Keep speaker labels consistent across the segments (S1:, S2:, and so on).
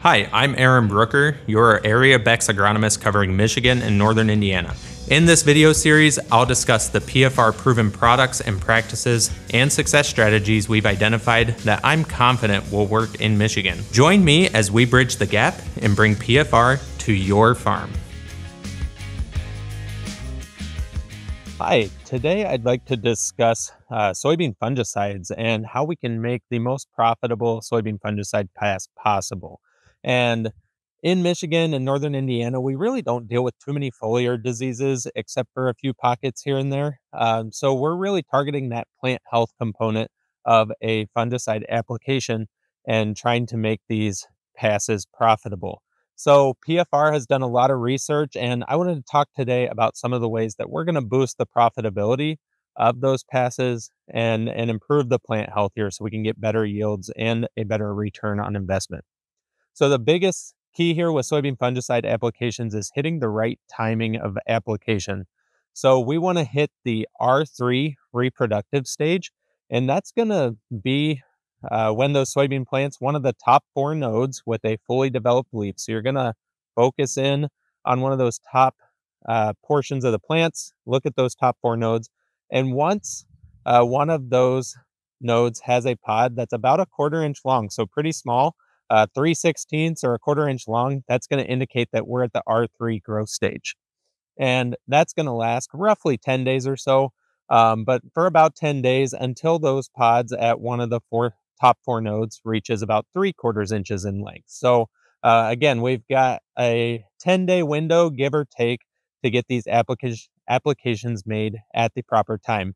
S1: Hi, I'm Aaron Brooker, your area Beck's agronomist covering Michigan and northern Indiana. In this video series, I'll discuss the PFR proven products and practices and success strategies we've identified that I'm confident will work in Michigan. Join me as we bridge the gap and bring PFR to your farm. Hi, today I'd like to discuss uh, soybean fungicides and how we can make the most profitable soybean fungicide pass possible. And in Michigan and northern Indiana, we really don't deal with too many foliar diseases except for a few pockets here and there. Um, so we're really targeting that plant health component of a fungicide application and trying to make these passes profitable. So PFR has done a lot of research, and I wanted to talk today about some of the ways that we're going to boost the profitability of those passes and and improve the plant health here so we can get better yields and a better return on investment. So the biggest key here with soybean fungicide applications is hitting the right timing of application. So we want to hit the R3 reproductive stage, and that's going to be uh, when those soybean plants, one of the top four nodes with a fully developed leaf. So you're going to focus in on one of those top uh, portions of the plants, look at those top four nodes, and once uh, one of those nodes has a pod that's about a quarter inch long, so pretty small, uh, 3 sixteenths or a quarter inch long, that's going to indicate that we're at the R3 growth stage. And that's going to last roughly 10 days or so, um, but for about 10 days until those pods at one of the four top four nodes reaches about three quarters inches in length. So uh, again, we've got a 10 day window, give or take, to get these applica- applications made at the proper time.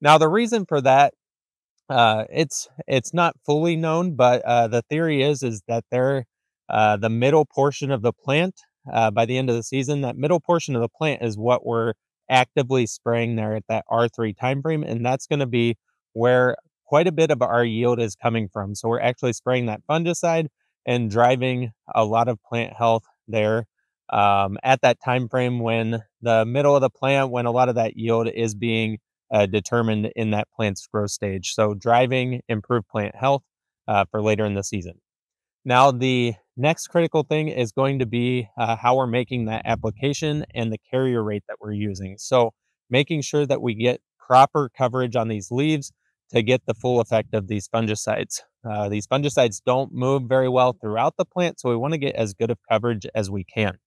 S1: Now, the reason for that uh, it's it's not fully known, but uh, the theory is is that they're uh, the middle portion of the plant uh, by the end of the season. That middle portion of the plant is what we're actively spraying there at that R3 time frame, and that's going to be where quite a bit of our yield is coming from. So we're actually spraying that fungicide and driving a lot of plant health there um, at that time frame when the middle of the plant, when a lot of that yield is being uh, determined in that plant's growth stage. So driving improved plant health uh, for later in the season. Now, the next critical thing is going to be uh, how we're making that application and the carrier rate that we're using. So making sure that we get proper coverage on these leaves to get the full effect of these fungicides. Uh, these fungicides don't move very well throughout the plant, so we want to get as good of coverage as we can.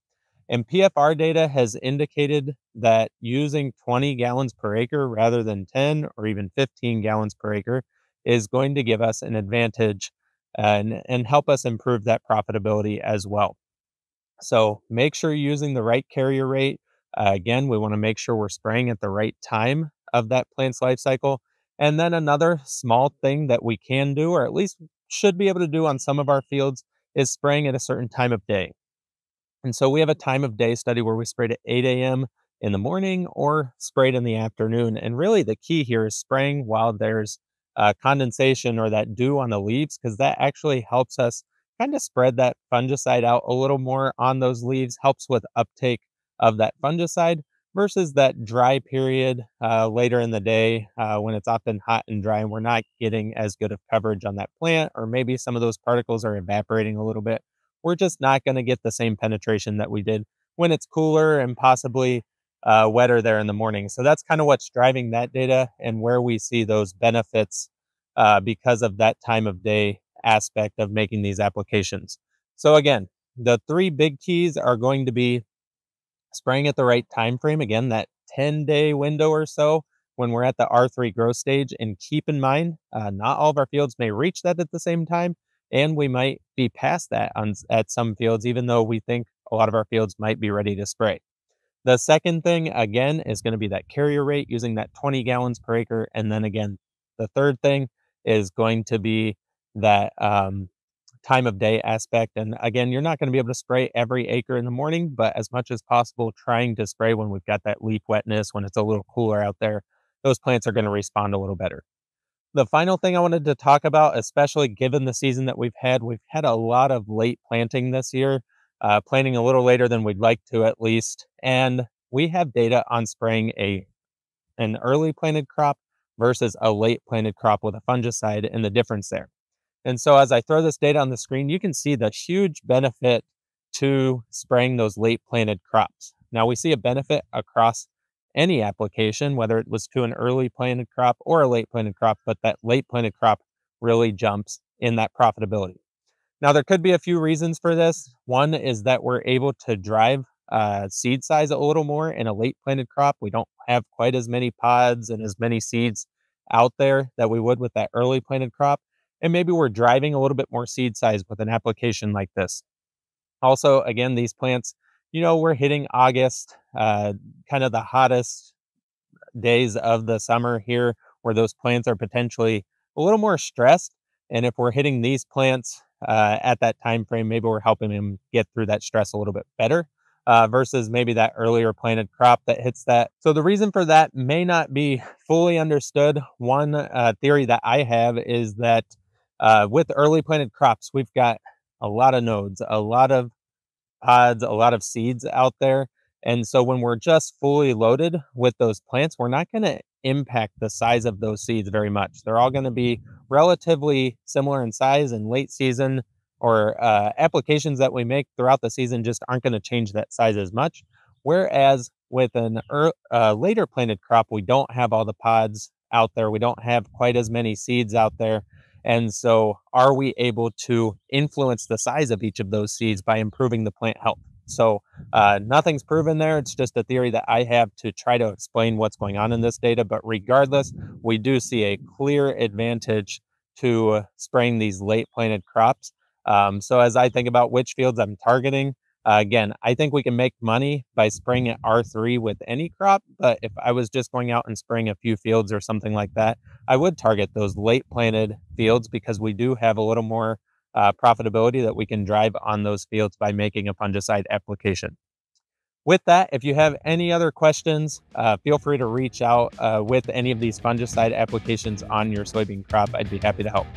S1: And PFR data has indicated that using 20 gallons per acre rather than 10 or even 15 gallons per acre is going to give us an advantage and, and help us improve that profitability as well. So make sure you're using the right carrier rate. Uh, again, we want to make sure we're spraying at the right time of that plant's life cycle. And then another small thing that we can do, or at least should be able to do on some of our fields, is spraying at a certain time of day. And so we have a time of day study where we sprayed at 8 a.m. in the morning or sprayed in the afternoon. And really, the key here is spraying while there's uh, condensation or that dew on the leaves, because that actually helps us kind of spread that fungicide out a little more on those leaves, helps with uptake of that fungicide versus that dry period uh, later in the day uh, when it's often hot and dry and we're not getting as good of coverage on that plant, or maybe some of those particles are evaporating a little bit we're just not going to get the same penetration that we did when it's cooler and possibly uh, wetter there in the morning. So that's kind of what's driving that data and where we see those benefits uh, because of that time of day aspect of making these applications. So again, the three big keys are going to be spraying at the right time frame. Again, that 10 day window or so when we're at the R3 growth stage. And keep in mind, uh, not all of our fields may reach that at the same time and we might be past that on at some fields even though we think a lot of our fields might be ready to spray. The second thing again is going to be that carrier rate using that 20 gallons per acre and then again the third thing is going to be that um, time of day aspect and again you're not going to be able to spray every acre in the morning but as much as possible trying to spray when we've got that leaf wetness when it's a little cooler out there those plants are going to respond a little better the final thing I wanted to talk about, especially given the season that we've had, we've had a lot of late planting this year, uh, planting a little later than we'd like to at least. And we have data on spraying a an early planted crop versus a late planted crop with a fungicide and the difference there. And so as I throw this data on the screen, you can see the huge benefit to spraying those late planted crops. Now we see a benefit across any application, whether it was to an early planted crop or a late planted crop, but that late planted crop really jumps in that profitability. Now, there could be a few reasons for this. One is that we're able to drive uh, seed size a little more in a late planted crop. We don't have quite as many pods and as many seeds out there that we would with that early planted crop. And maybe we're driving a little bit more seed size with an application like this. Also, again, these plants, you know, we're hitting August, uh, kind of the hottest days of the summer here, where those plants are potentially a little more stressed. And if we're hitting these plants uh, at that time frame, maybe we're helping them get through that stress a little bit better. Uh, versus maybe that earlier planted crop that hits that. So the reason for that may not be fully understood. One uh, theory that I have is that uh, with early planted crops, we've got a lot of nodes, a lot of pods, a lot of seeds out there. And so when we're just fully loaded with those plants, we're not going to impact the size of those seeds very much. They're all going to be relatively similar in size and late season or uh, applications that we make throughout the season just aren't going to change that size as much. Whereas with an er, uh, later planted crop, we don't have all the pods out there. We don't have quite as many seeds out there. And so, are we able to influence the size of each of those seeds by improving the plant health? So, uh, nothing's proven there. It's just a theory that I have to try to explain what's going on in this data. But regardless, we do see a clear advantage to spraying these late planted crops. Um, so, as I think about which fields I'm targeting, uh, again, I think we can make money by spraying at R3 with any crop, but if I was just going out and spraying a few fields or something like that, I would target those late planted fields because we do have a little more uh, profitability that we can drive on those fields by making a fungicide application. With that, if you have any other questions, uh, feel free to reach out uh, with any of these fungicide applications on your soybean crop. I'd be happy to help.